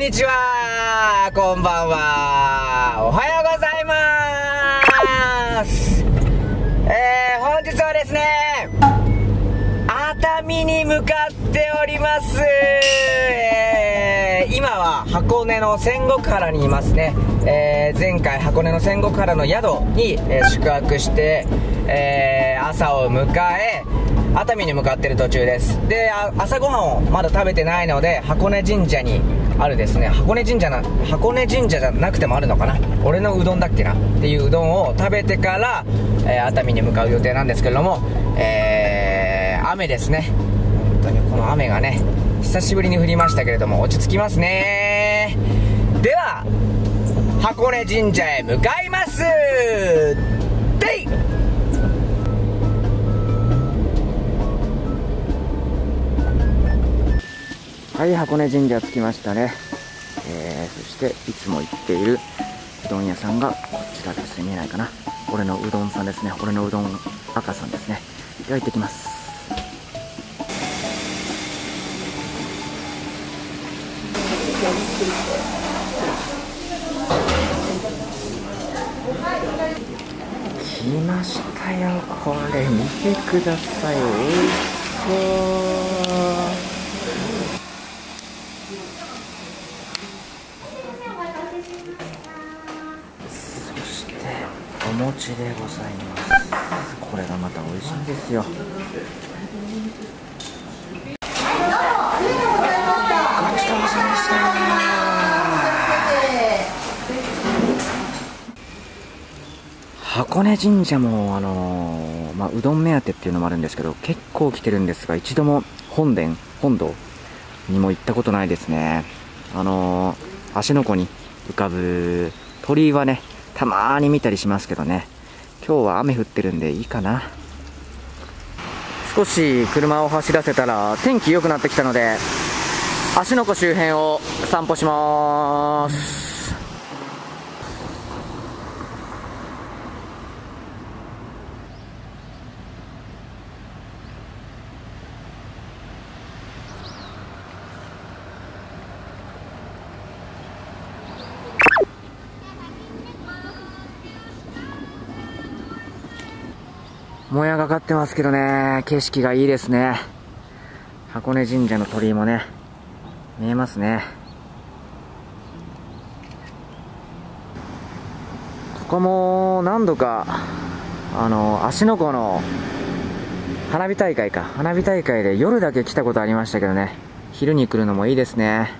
んにちは。こんばんは。おはようございます。えー、本日はですね熱海に向かっております、えー、今は箱根の仙石原にいますね、えー、前回箱根の仙石原の宿に、え宿泊して、えー朝を迎え熱海に向かってる途中です。で朝ごはんをまだ食べてないので箱根神社にあるですね。箱根神社な箱根神社じゃなくてもあるのかな。俺のうどんだっけな。っていううどんを食べてから、えー熱海に向かう予定なんですけれども、えー雨ですね。本当にこの雨がね久しぶりに降りましたけれども落ち着きますね。では箱根神社へ向かいます。はい箱根神社着きましたね、えー、そしていつも行っているうどん屋さんがこちらですね。見えないかな。俺のうどんさんですね。俺のうどん赤さんですね。では行ってきます。来ましたよ。これ見てください。おいしそう。餅でございます。これがまた美味しいんですよ。箱根神社もあのーまあ、うどん目当てっていうのもあるんですけど結構来てるんですが一度も本殿本堂にも行ったことないですね。あのー、芦ノ湖に浮かぶ鳥居はねたまーに見たりしますけどね。今日は雨降ってるんでいいかな。少し車を走らせたら天気良くなってきたので芦ノ湖周辺を散歩します。もやがかってますけどね。景色がいいですね。箱根神社の鳥居もね。見えますね。ここも何度かあの芦ノ湖の花火大会か。花火大会で夜だけ来たことありましたけどね。昼に来るのもいいですね。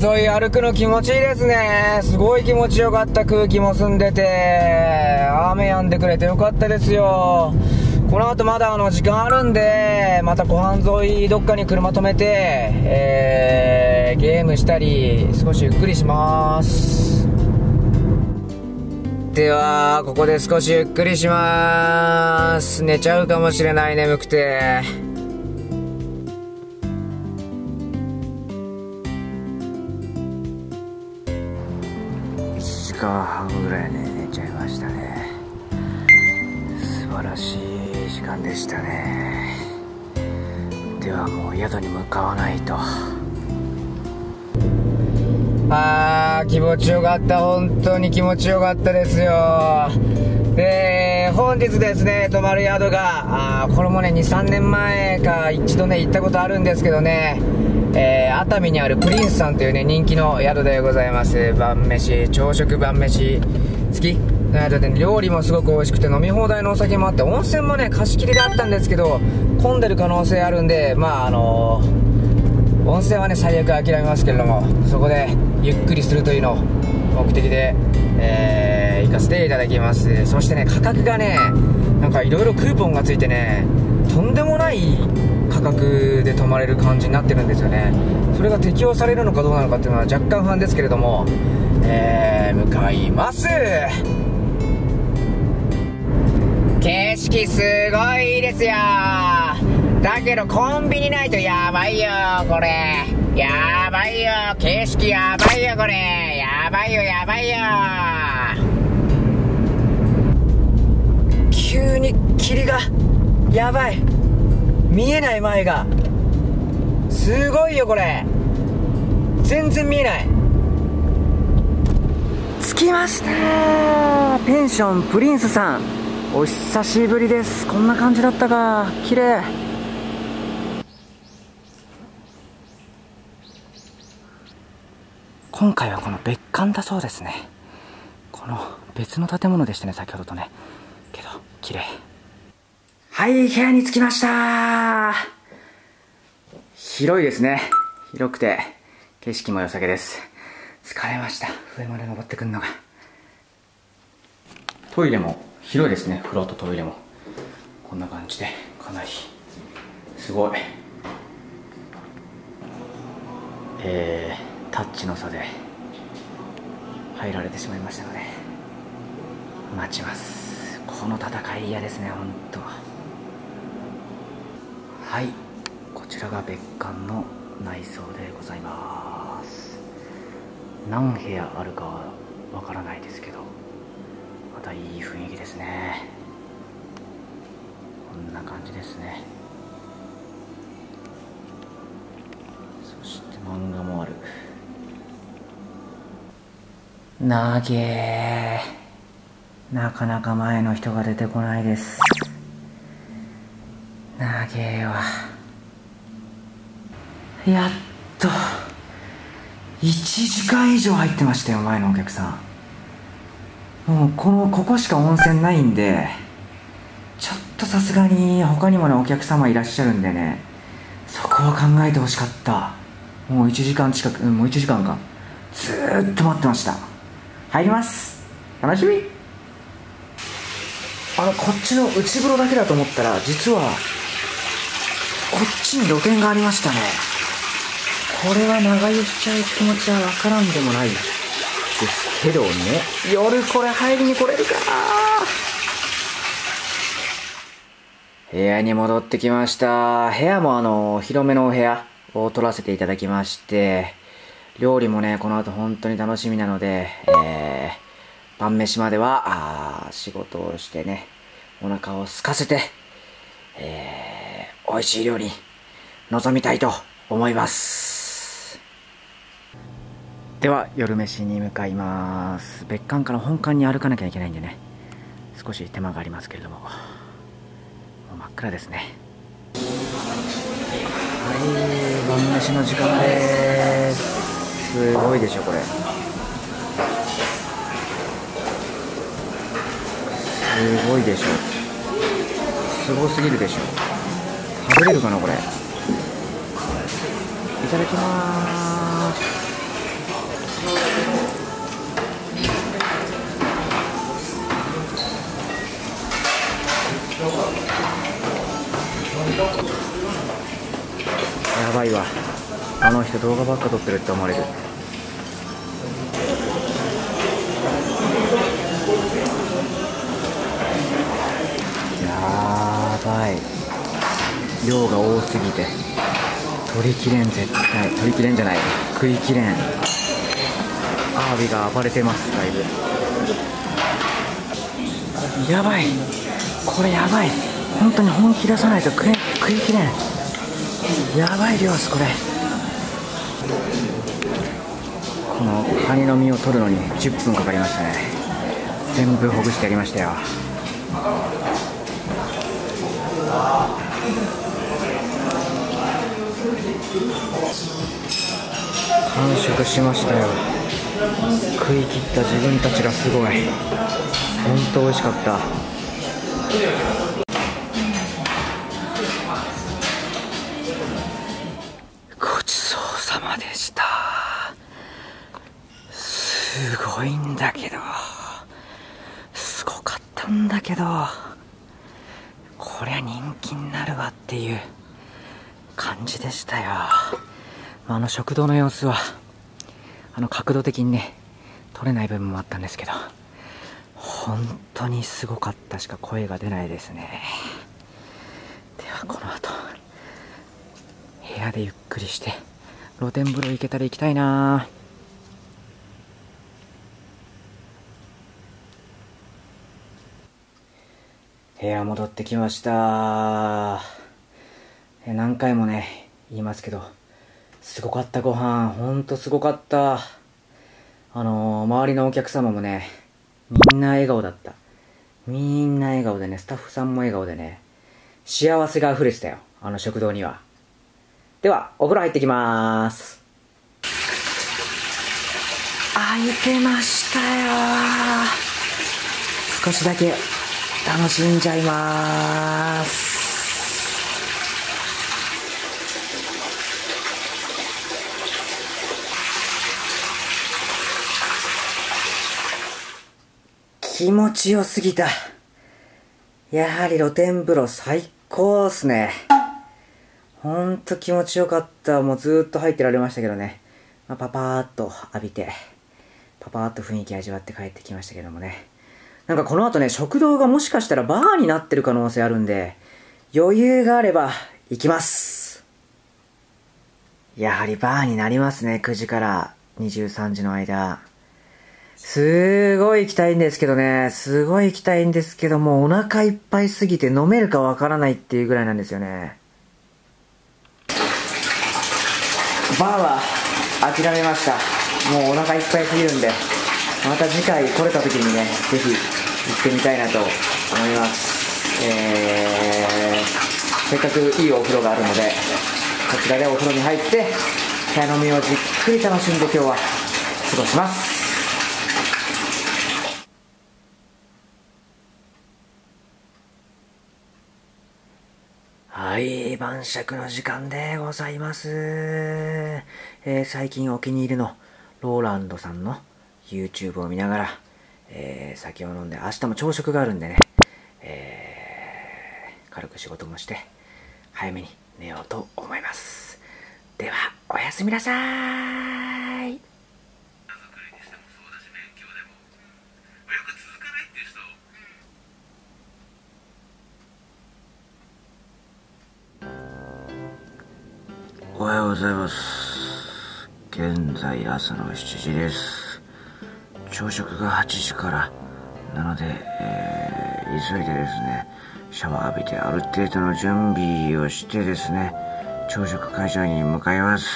沿い歩くの気持ちい。い。ですねすごい。気持ちよかった空気も澄んでて雨止んでくれてよかったですよこの後まだあの時間あるんでまた湖畔沿い。どっかに車止めて、えー、ゲームしたり少しゆっくりしますではここで少しゆっくりします寝ちゃうかもしれない。眠くてぐらいね寝ちゃいましたね。素晴らしい時間でしたね。ではもう宿に向かわないと。あー気持ちよかった。本当に気持ちよかったですよ。で本日ですね泊まる宿があこれもね23年前か一度ね行ったことあるんですけどねえー熱海にあるプリンスさんというね人気の宿でございます。晩飯朝食晩飯付きの宿で、ね、料理もすごく美味しくて飲み放題のお酒もあって温泉もね貸し切りであったんですけど混んでる可能性あるんでまああのー温泉はね最悪諦めますけれどもそこでゆっくりするというのを目的で、えー行かせていただきます。そしてね価格がねなんかいろいろクーポンがついてねとんでもない価格で泊まれる感じになってるんですよね。それが適用されるのかどうなのかっていうのは若干不安ですけれども、えー向かいます。景色すごいですよ。だけどコンビニないとやばいよこれ。やばいよ。景色やばいよこれ。やばいよやばいよ。霧がやばい。見えない前が。すごいよこれ。全然見えない。着きました。ペンションプリンスさん。お久しぶりです。こんな感じだったか。綺麗。今回はこの別館だそうですね。この別の建物でしたね先ほどとね。けど綺麗。はい部屋に着きました。広いですね。広くて景色も良さげです。疲れました。上まで登ってくるのが。トイレも広いですね。風呂とトイレも。こんな感じでかなりすごい。えー、タッチの差で入られてしまいましたので待ちます。この戦い嫌ですね本当はい。こちらが別館の内装でございます。何部屋あるかはわからないですけどまたいい雰囲気ですね。こんな感じですね。そして漫画もある。なげーなかなか前の人が出てこないです。なげーわやっと。1時間以上入ってましたよ前のお客さん。もうこのここしか温泉ないんでちょっとさすがに他にもねお客様いらっしゃるんでねそこは考えてほしかった。もう1時間近く、うん、もう1時間かずーっと待ってました。入ります。楽しみ。あのこっちの内風呂だけだと思ったら実はこっちに露店がありましたね。これは長湯しちゃう気持ちはわからんでもないですけどね。夜これ入りに来れるかな。部屋に戻ってきました。部屋もあの広めのお部屋を取らせていただきまして料理もねこの後本当に楽しみなので、えー、晩飯まではあ仕事をしてねお腹を空かせて、えー、美味しい料理臨みたいと思います。では夜飯に向かいます。別館から本館に歩かなきゃいけないんでね。少し手間がありますけれども。もう真っ暗ですね。はい晩飯の時間です。すごいでしょこれ。すごいでしょ。すごすぎるでしょ。食べれるかなこれ。いただきます。やばいわ。あの人動画ばっか撮ってるって思われる。やばい。量が多すぎて。取りきれん絶対。取りきれんじゃない。食いきれん。アワビが暴れてますだいぶ。やばい。これやばい。本当に本気出さないと食え食いきれん。やばい量ですこれ。このカニの身を取るのに10分かかりましたね。全部ほぐしてやりましたよ。完食しましたよ。食い切った自分たちがすごい。本当美味しかった。ごちそうさまでした。すごいんだけど。すごかったんだけど。こりゃ人気になるわっていう。感じでしたよ。あの食堂の様子はあの角度的にね撮れない部分もあったんですけど本当にすごかったしか声が出ないですね。ではこの後部屋でゆっくりして露天風呂行けたら行きたいな。部屋戻ってきました。何回もね言いますけどすごかったご飯ほんとすごかった。あのー、周りのお客様もねみんな笑顔だった。みんな笑顔でねスタッフさんも笑顔でね幸せが溢れてたよあの食堂には。ではお風呂入ってきまーす。開いてましたよ。少しだけ楽しんじゃいます。気持ちよすぎた。やはり露天風呂最高っすね。ほんと気持ちよかった。もうずっと入ってられましたけどね、まあ、パパーっと浴びてパパーっと雰囲気味わって帰ってきましたけどもね。なんかこの後ね、食堂がもしかしたらバーになってる可能性あるんで、余裕があれば行きます。やはりバーになりますね、9時から23時の間。すごい行きたいんですけどね、すごい行きたいんですけども、お腹いっぱいすぎて飲めるかわからないっていうぐらいなんですよね。バーは諦めました。もうお腹いっぱいすぎるんで。また次回来れた時にねぜひ行ってみたいなと思います、えー、せっかくいいお風呂があるのでこちらでお風呂に入って茶飲みをじっくり楽しんで今日は過ごしますはい、晩酌の時間でございます。えー、最近お気に入りのローランドさんの YouTube を見ながら、えー、酒を飲んで、明日も朝食があるんでね、えー、軽く仕事もして、早めに寝ようと思います。では、おやすみなさい。おはようございます。現在朝の7時です。朝食が8時からなので、えー、急いでですねシャワー浴びてある程度の準備をしてですね朝食会場に向かいます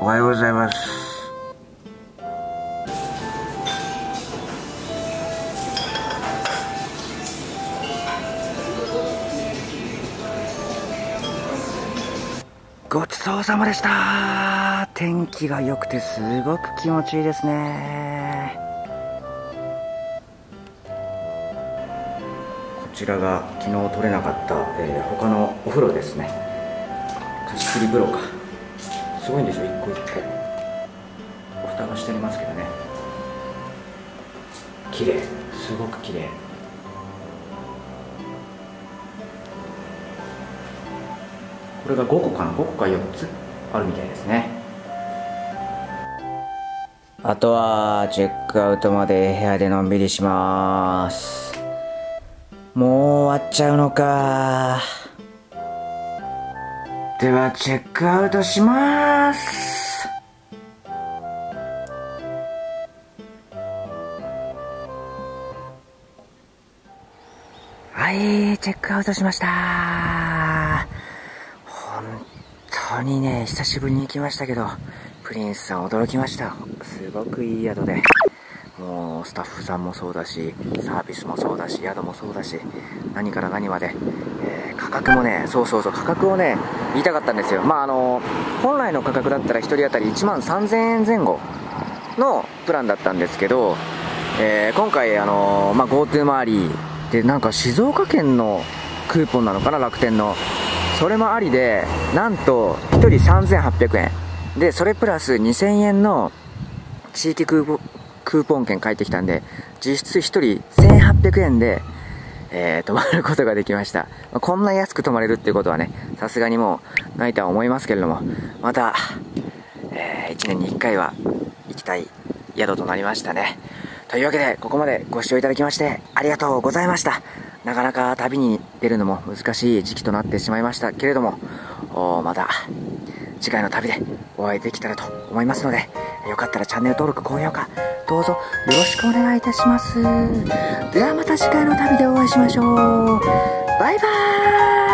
おはようございますごちそうさまでした。天気が良くてすごく気持ちいいですね。こちらが昨日取れなかった、えー、他のお風呂ですね。貸し切り風呂か。すごいんですよ一個一個。蓋がしてありますけどね。綺麗。すごく綺麗。これが5個かな？5個か4つあるみたいですね。あとはチェックアウトまで部屋でのんびりします。もう終わっちゃうのか。ではチェックアウトします。はいチェックアウトしました。当にね久しぶりに来ましたけどプリンスさん驚きました。すごくいい宿で。もうスタッフさんもそうだしサービスもそうだし宿もそうだし何から何まで、えー、価格もねそうそうそう価格をね言いたかったんですよ。まああの本来の価格だったら1人当たり1万3000円前後のプランだったんですけど、えー、今回あの、まあ、GoTo 周りでなんか静岡県のクーポンなのかな楽天の。それもありでなんと1人3800円でそれプラス2000円の地域クーポン券返ってきたんで、実質1人1800円で、えー、泊まることができました。こんな安く泊まれるっていうことはね、さすがにもうないとは思いますけれども、また、えー、1年に1回は行きたい宿となりましたね。というわけで、ここまでご視聴いただきましてありがとうございました。なかなか旅に出るのも難しい時期となってしまいましたけれども、また次回の旅でお会いできたらと思いますので、よかったらチャンネル登録、高評価、どうぞよろしくお願いいたします。ではまた次回の旅でお会いしましょう。バイバーイ